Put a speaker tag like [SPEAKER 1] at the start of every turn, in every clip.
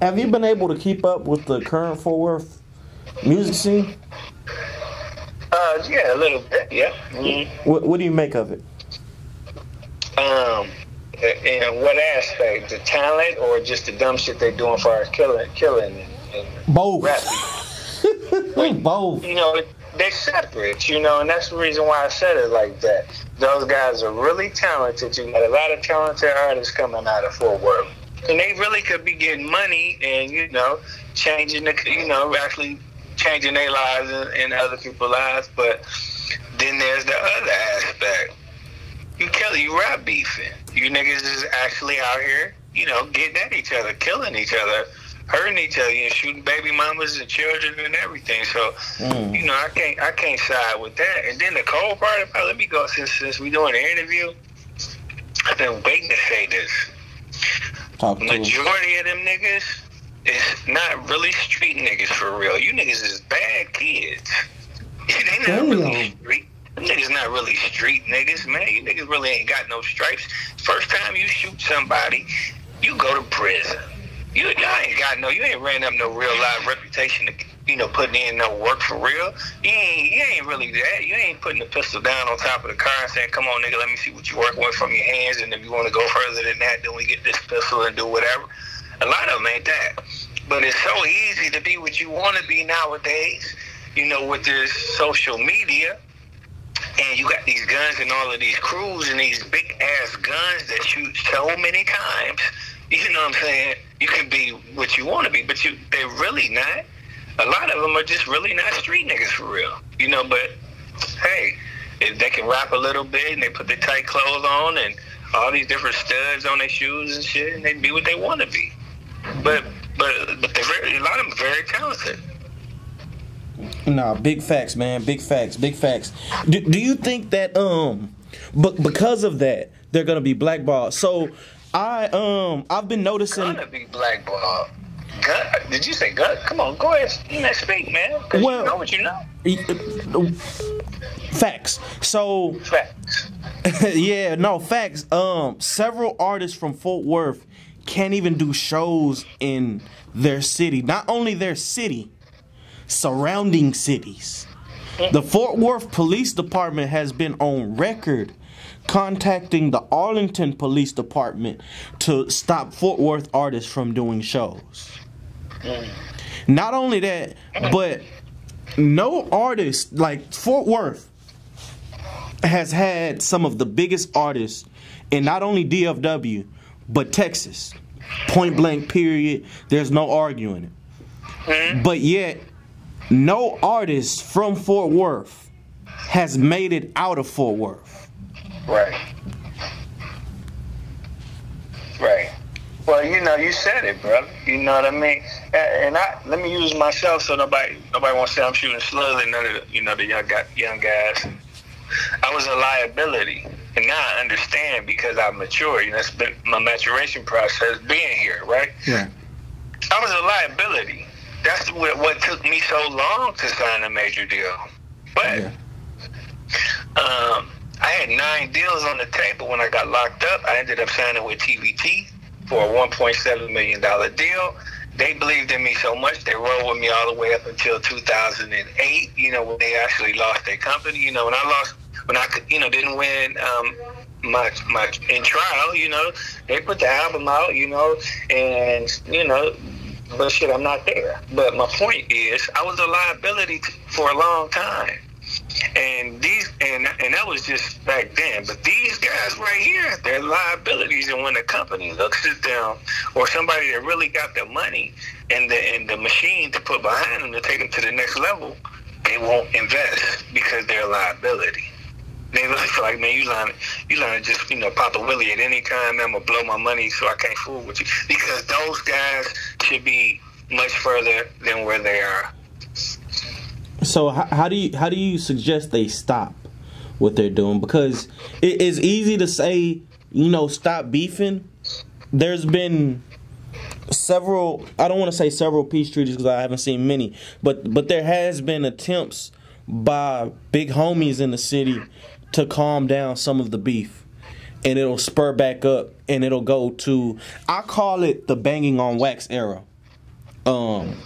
[SPEAKER 1] have you been able to keep up with the current Fort Worth music scene?
[SPEAKER 2] Uh, yeah, a little bit. Yeah. Mm-hmm.
[SPEAKER 1] What, what do you make of it?
[SPEAKER 2] Um, in what aspect? The talent or just the dumb shit they're doing for our killing, killing, and
[SPEAKER 1] Both.
[SPEAKER 2] rap?
[SPEAKER 1] Both.
[SPEAKER 2] you know, they're separate, you know, and that's the reason why I said it like that. Those guys are really talented. You got a lot of talented artists coming out of Fort Worth. And they really could be getting money and, you know, changing the, you know, actually changing their lives and, and other people's lives. But then there's the other aspect. You kill, you rap beefing. You niggas is actually out here, you know, getting at each other, killing each other hurting each other and shooting baby mamas and children and everything. So,
[SPEAKER 1] Mm.
[SPEAKER 2] you know, I can't I can't side with that. And then the cold part about let me go since since we doing the interview. I've been waiting to say this.
[SPEAKER 1] Talk to.
[SPEAKER 2] Majority of them niggas is not really street niggas for real. You niggas is bad kids. they not
[SPEAKER 1] Damn.
[SPEAKER 2] really street. Them niggas not really street niggas, man. You niggas really ain't got no stripes. First time you shoot somebody, you go to prison. You y'all ain't got no, you ain't ran up no real live reputation to, you know, putting in no work for real. You ain't, you ain't really that. You ain't putting the pistol down on top of the car and saying, come on, nigga, let me see what you working with from your hands. And if you want to go further than that, then we get this pistol and do whatever. A lot of them ain't that. But it's so easy to be what you want to be nowadays, you know, with this social media. And you got these guns and all of these crews and these big ass guns that shoot so many times. You know what I'm saying? You can be what you want to be, but you they're really not. A lot of them are just really not street niggas for real. You know, but hey, if they can rap a little bit and they put their tight clothes on and all these different studs on their shoes and shit, and they be what they want to be. But but but they're very, a lot of them are very talented.
[SPEAKER 1] Nah, big facts, man. Big facts. Big facts. Do, do you think that um, but because of that, they're gonna be blackballed? So, I um, I've been noticing.
[SPEAKER 2] Gonna be blackballed. Gun? Did you say gut? Come on, go ahead. Know, speak, man. 'cause
[SPEAKER 1] Well-
[SPEAKER 2] you know what you know.
[SPEAKER 1] Facts. So
[SPEAKER 2] Facts.
[SPEAKER 1] yeah, no facts. Um, several artists from Fort Worth can't even do shows in their city. Not only their city, surrounding cities. The Fort Worth Police Department has been on record contacting the Arlington Police Department to stop Fort Worth artists from doing shows. Not only that, but no artist like Fort Worth has had some of the biggest artists in not only DFW but Texas. Point blank, period. There's no arguing it. But yet, no artist from Fort Worth has made it out of Fort Worth.
[SPEAKER 2] Right. Right. Well, you know, you said it, brother. You know what I mean? And I let me use myself so nobody nobody won't say I'm shooting slugs and none of the you know the young got young guys. I was a liability, and now I understand because I've matured. You know, it's been my maturation process being here, right?
[SPEAKER 1] Yeah.
[SPEAKER 2] I was a liability. That's what, what took me so long to sign a major deal. But
[SPEAKER 1] Yeah.
[SPEAKER 2] um, I had nine deals on the table when I got locked up. I ended up signing with TVT for a $1.7 million deal. They believed in me so much, they rolled with me all the way up until 2008, you know, when they actually lost their company. You know, when I lost, when I, you know, didn't win um, my, my, in trial, you know, they put the album out, you know, and, you know, but shit, I'm not there. But my point is, I was a liability for a long time and these and and that was just back then. But these guys right here, they're liabilities, and when the company looks at them or somebody that really got the money and the and the machine to put behind them to take them to the next level, they won't invest because they're a liability. They feel like, man, you lying, you lying to just, you know, pop a willie at any time. I'm gonna blow my money, so I can't fool with you. Because those guys should be much further than where they are.
[SPEAKER 1] So how, how do you how do you suggest they stop what they're doing? Because it is easy to say, you know, stop beefing. There's been several. I don't want to say several peace treaties because I haven't seen many, but but there has been attempts by big homies in the city to calm down some of the beef, and it'll spur back up, and it'll go to I call it the banging on wax era. Um,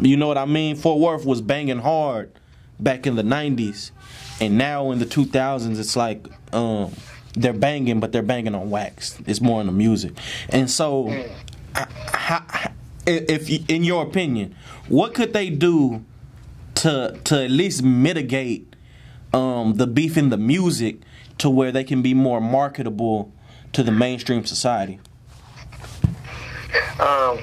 [SPEAKER 1] you know what I mean? Fort Worth was banging hard back in the '90s, and now in the 2000s, it's like um, they're banging, but they're banging on wax. It's more in the music, and so, I, I, if in your opinion, what could they do to to at least mitigate um, the beef in the music to where they can be more marketable to the mainstream society?
[SPEAKER 2] Um,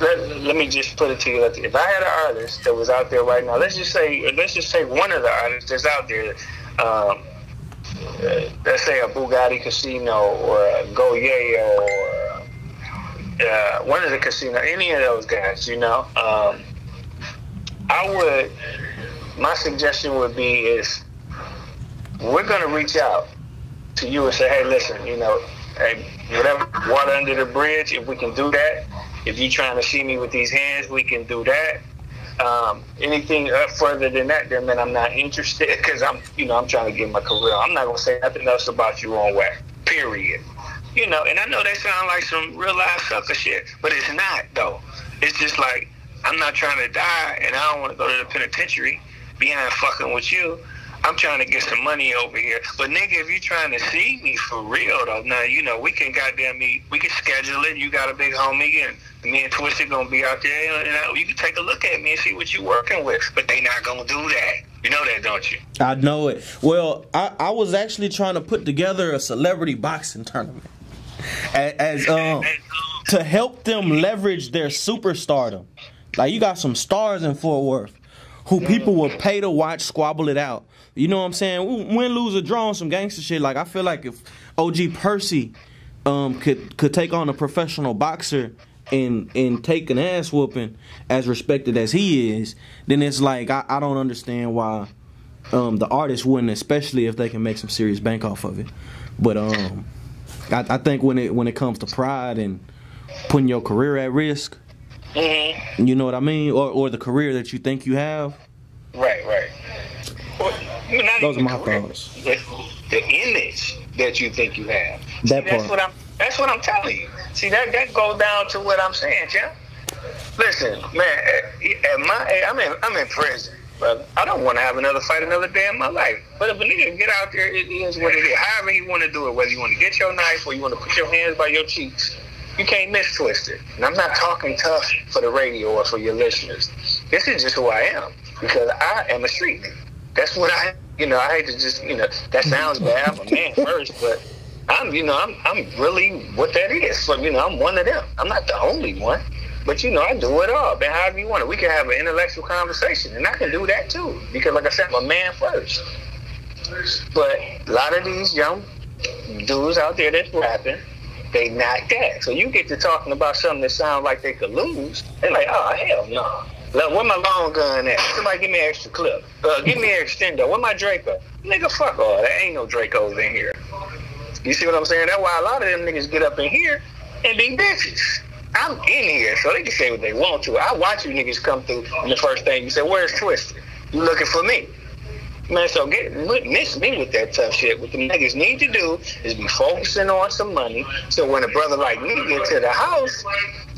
[SPEAKER 2] let, let me just put it to you. If I had an artist that was out there right now, let's just say, let's just say one of the artists that's out there, um, uh, let's say a Bugatti Casino or a Go Yayo or uh, one of the casino, any of those guys, you know, um, I would. My suggestion would be is we're going to reach out to you and say, hey, listen, you know, hey, whatever water under the bridge, if we can do that. If you're trying to see me with these hands, we can do that. Um, anything further than that, then man, I'm not interested because I'm, you know, I'm trying to get my career. I'm not gonna say nothing else about you on way. Period. You know, and I know that sounds like some real life sucker shit, but it's not though. It's just like I'm not trying to die, and I don't want to go to the penitentiary behind fucking with you. I'm trying to get some money over here. But nigga, if you trying to see me for real though, now you know we can goddamn me. We can schedule it. You got a big homie, and me and Twisted gonna be out there. And you, you can take a look at me and see what you're working with. But they not gonna do that. You know that, don't you?
[SPEAKER 1] I know it. Well, I, I was actually trying to put together a celebrity boxing tournament as, as um to help them leverage their superstardom. Like you got some stars in Fort Worth who people would pay to watch squabble it out. You know what I'm saying? Win, lose, or draw on some gangster shit. Like I feel like if OG Percy um, could could take on a professional boxer and and take an ass whooping as respected as he is, then it's like I, I don't understand why um, the artist wouldn't, especially if they can make some serious bank off of it. But um, I, I think when it when it comes to pride and putting your career at risk,
[SPEAKER 2] mm-hmm.
[SPEAKER 1] you know what I mean, or or the career that you think you have.
[SPEAKER 2] Right, right. Well,
[SPEAKER 1] Those are my career, thoughts.
[SPEAKER 2] The, the, image that you think you have.
[SPEAKER 1] That
[SPEAKER 2] See,
[SPEAKER 1] part.
[SPEAKER 2] That's what I'm. That's what I'm telling you. See that that goes down to what I'm saying, Jim. Listen, man. Eh, At my, eh, I'm in, I'm in prison. But I don't want to have another fight another day in my life. But if a nigga get out there, it is what it is. However you want to do it, whether you want to get your knife or you want to put your hands by your cheeks, you can't miss twisted. And I'm not talking tough for the radio or for your listeners. This is just who I am because I am a street nigga. That's what I, you know, I hate to just, you know, that sounds bad. I'm a man first, but I'm, you know, I'm, I'm really what that is. So, you know, I'm one of them. I'm not the only one. But you know, I do it all, man. However you want it, we can have an intellectual conversation, and I can do that too. Because, like I said, I'm a man first. But a lot of these young dudes out there that's rapping, they not that. So you get to talking about something that sounds like they could lose, they're like, oh hell no. Look, where my long gun at? Somebody give me an extra clip. Uh, give me an extender. Where my Draco? Nigga, fuck all. There ain't no Dracos in here. You see what I'm saying? That's why a lot of them niggas get up in here and be bitches. I'm in here, so they can say what they want to. I watch you niggas come through, and the first thing you say, "Where's Twisted? You looking for me?" Man, so get miss me with that tough shit. What the niggas need to do is be focusing on some money. So when a brother like me get to the house,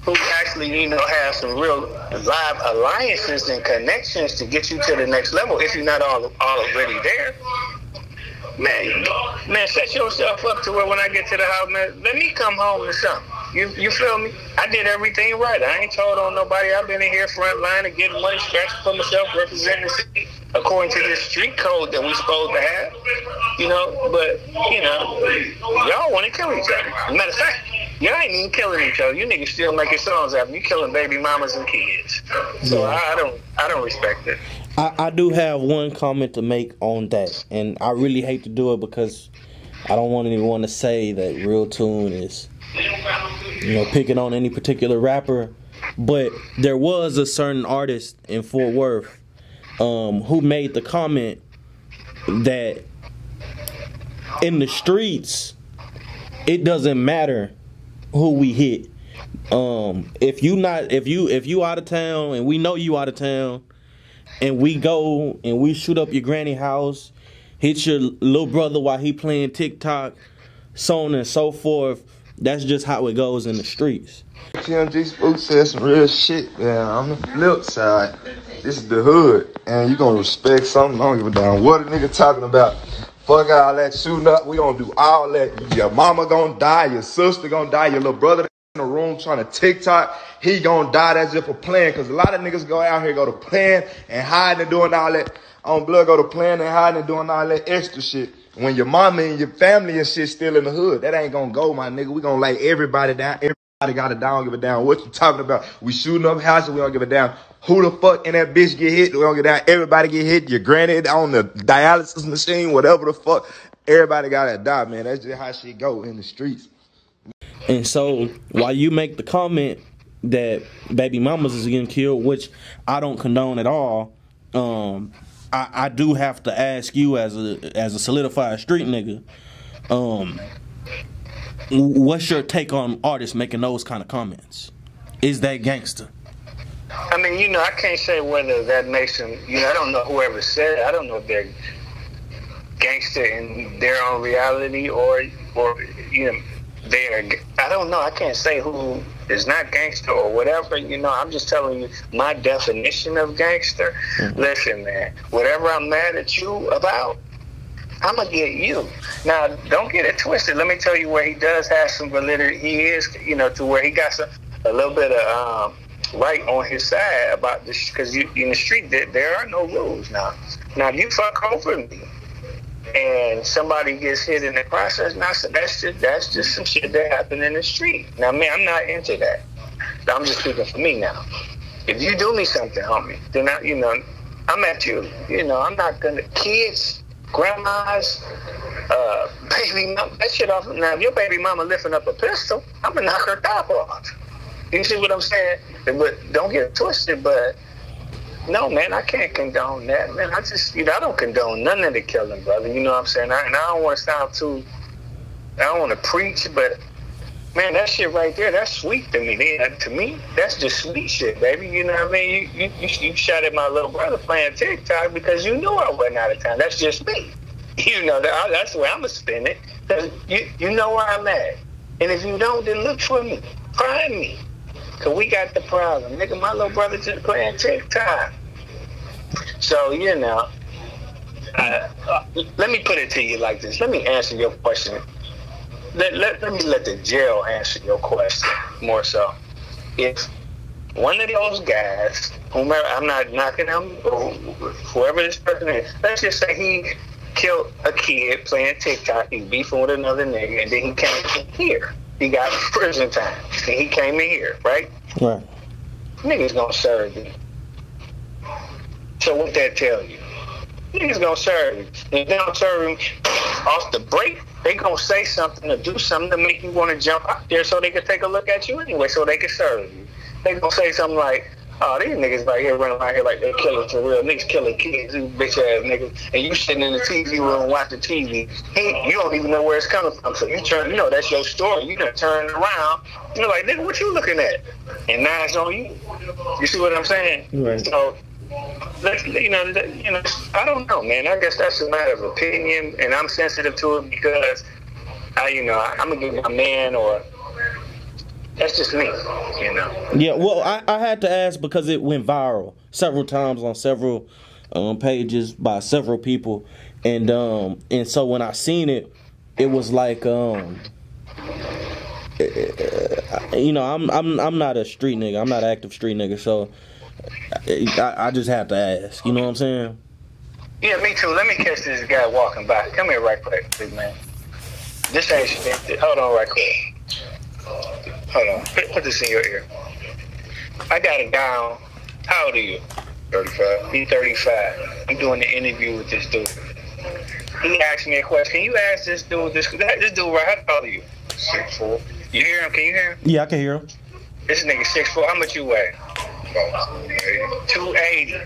[SPEAKER 2] who actually you know has some real live alliances and connections to get you to the next level, if you're not all already there, man, man, set yourself up to where when I get to the house, man, let me come home to something. You you feel me? I did everything right. I ain't told on nobody. I've been in here front line and getting money scratched for myself, representing the city according to this street code that we supposed to have. You know, but you know, y'all want to kill each other. Matter of fact, y'all ain't even killing each other. You niggas still making songs after you killing baby mamas and kids. So I, I don't I don't respect it.
[SPEAKER 1] I, I do have one comment to make on that, and I really hate to do it because I don't want anyone to say that Real Toon is, you know, picking on any particular rapper. But there was a certain artist in Fort Worth um, who made the comment that in the streets, it doesn't matter who we hit. Um, if you not if you if you out of town and we know you out of town and we go and we shoot up your granny house, hit your little brother while he playing TikTok, so on and so forth. that's just how it goes in the streets.
[SPEAKER 3] TMG Spook said some real shit, man. On the flip side, this is the hood, and you gonna respect something. I don't give a damn what a nigga talking about. Fuck all that shooting up. We gonna do all that. Your mama gonna die, your sister gonna die, your little brother in the room trying to TikTok, he gonna die. That's just a plan. Cause a lot of niggas go out here, go to plan and hiding and doing all that. On blood, go to plan and hiding and doing all that extra shit. When your mama and your family and shit still in the hood, that ain't gonna go, my nigga. We gonna lay everybody down. Everybody got it down, give a damn what you talking about. We shooting up houses, we don't give a damn who the fuck in that bitch get hit. We don't give a damn. Everybody get hit. Your granny on the dialysis machine, whatever the fuck. Everybody got to die, man. That's just how shit go in the streets.
[SPEAKER 1] And so while you make the comment that baby mamas is getting killed, which I don't condone at all, um, I, I do have to ask you as a as a solidified street nigga, um, what's your take on artists making those kind of comments? Is that gangster?
[SPEAKER 2] I mean, you know, I can't say whether that makes them. You know, I don't know whoever said. It. I don't know if they're gangster in their own reality or or you know they're. I don't know. I can't say who is not gangster or whatever. You know, I'm just telling you my definition of gangster. Mm-hmm. Listen, man. Whatever I'm mad at you about, I'm gonna get you. Now, don't get it twisted. Let me tell you where he does have some validity. He is, you know, to where he got some a little bit of um, right on his side about this because you in the street there, there are no rules now. Now, if you fuck over me and somebody gets hit in the process, now that's just that's just some shit that happened in the street. Now, man, I'm not into that. I'm just speaking for me now. If you do me something, homie, then I, you know, I'm at you. You know, I'm not gonna kids, grandmas, uh, baby mama, that shit off. Now, if your baby mama lifting up a pistol, I'm gonna knock her top off. You see what I'm saying? But don't get twisted. But no, man, I can't condone that, man. I just, you know, I don't condone none of the killing, brother. You know what I'm saying? I, and I don't want to sound too, I don't want to preach, but man, that shit right there, that's sweet to me. To me, that's just sweet shit, baby. You know what I mean? You, you, you shot at my little brother playing TikTok because you knew I wasn't out of town. That's just me. You know, that, that's the way I'm going to spin it. Cause you, you know where I'm at. And if you don't, then look for me. Find me. Cause we got the problem. Nigga, my little brother just playing TikTok. So, you know, uh, uh, let me put it to you like this. Let me answer your question. Let, let, let me let the jail answer your question more so. If one of those guys, whomever, I'm not knocking him, whoever this person is, let's just say he killed a kid playing TikTok, he beefing with another nigga, and then he came in here he got prison time. And he came in here, right?
[SPEAKER 1] Right.
[SPEAKER 2] Niggas gonna serve you. So what that tell you? Niggas gonna serve you. If they don't serve him off the break, they gonna say something or do something to make you wanna jump out there so they can take a look at you anyway, so they can serve you. They gonna say something like, Oh, these niggas right here running around here like they're killing for real. Niggas killing kids, these bitch ass niggas. And you sitting in the TV room watching TV. He, you don't even know where it's coming from. So you turn, you know, that's your story. You done turn around. You're like, nigga, what you looking at? And now it's on you. You see what I'm saying?
[SPEAKER 1] Right.
[SPEAKER 2] So, let's, you know, you know, I don't know, man. I guess that's a matter of opinion, and I'm sensitive to it because I, you know, I'm gonna give my man or that's just me, you know.
[SPEAKER 1] Yeah, well, I, I had to ask because it went viral several times on several um, pages by several people, and um, and so when I seen it, it was like um, uh, you know, I'm I'm I'm not a street nigga. I'm not active street nigga, so I, I just have to ask. You know what I'm saying?
[SPEAKER 2] Yeah, me too. Let me catch this guy walking by. Come here right quick, big man. This ain't shit. hold on right quick. Hold on. Put, put this in your ear. I got it down. How old are you? 35. He's 35. I'm doing the interview with this dude. He asked me a question. Can you ask this dude, this, this dude right, how tall are you? Six four. You hear him? Can you hear him?
[SPEAKER 1] Yeah, I can hear him.
[SPEAKER 2] This nigga six four. How much you weigh? Two eighty.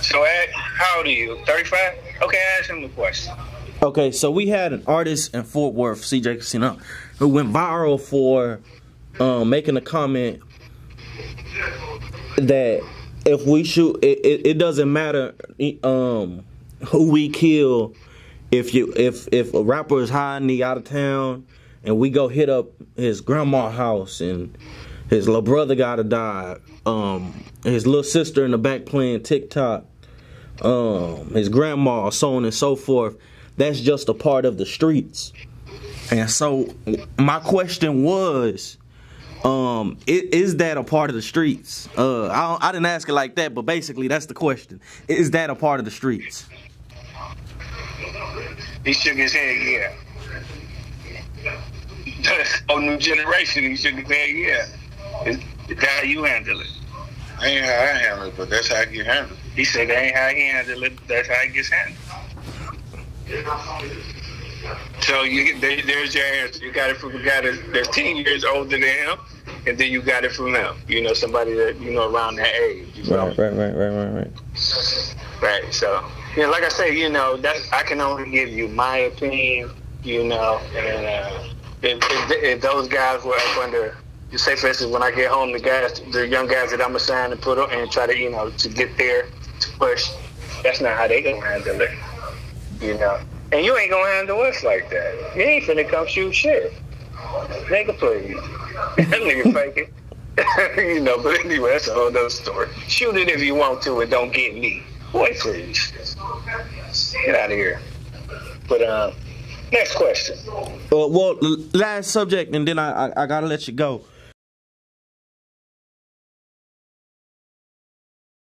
[SPEAKER 2] So, at, how old are you? Thirty five. Okay, ask him the question.
[SPEAKER 1] Okay, so we had an artist in Fort Worth, CJ Kasino, who went viral for um, making a comment that if we shoot, it, it, it doesn't matter um, who we kill. If you if if a rapper is hiding, he out of town, and we go hit up his grandma house, and his little brother gotta die. Um, his little sister in the back playing TikTok. Um, his grandma, so on and so forth. That's just a part of the streets. And so my question was, um, is that a part of the streets? Uh, I, I didn't ask it like that, but basically that's the question. Is that a part of the streets?
[SPEAKER 2] He shook his head, yeah. oh, new generation, he shook his head, yeah. It's, it's how you handle it.
[SPEAKER 4] I ain't how I handle it, but that's how I get handled.
[SPEAKER 2] He said that ain't how he handle it, that's how it gets handled. So you there, there's your answer. You got it from a guy that's, that's 10 years older than him, and then you got it from him. You know, somebody that, you know, around that age. You feel me?
[SPEAKER 1] right, right, right, right, right.
[SPEAKER 2] Right. So, you know, like I say, you know, that's I can only give you my opinion. You know, and uh, if, if, if those guys were up under, you say for instance, when I get home, the guys, the young guys that I'm assigned to put on and try to, you know, to get there to push, that's not how they gonna handle it. You know, and you ain't gonna handle us like that. You ain't finna come shoot shit, nigga, please. that nigga it. you know, but anyway, that's a whole other story. Shoot it if you want to, and don't get me. Boy, please. Get out of here. But um, next question.
[SPEAKER 1] Uh, well, last subject, and then I, I I gotta let you go.